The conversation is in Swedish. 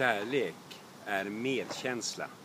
Kärlek är medkänsla.